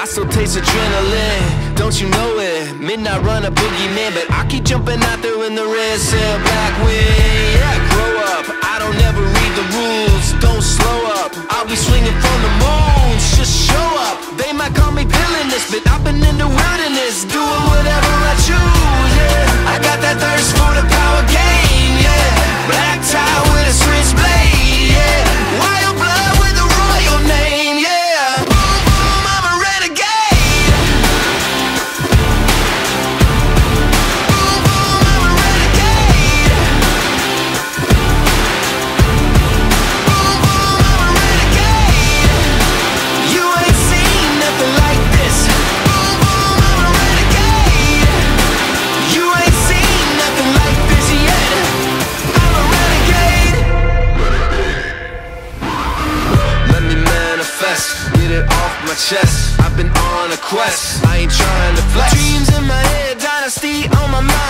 I still taste adrenaline, don't you know it? Midnight run a boogeyman, but I keep jumping out there in the red cell, black wind. Yeah, grow up, I don't ever read the rules. Get it off my chest. I've been on a quest. I ain't trying to flex. Dreams in my head, dynasty on my mind.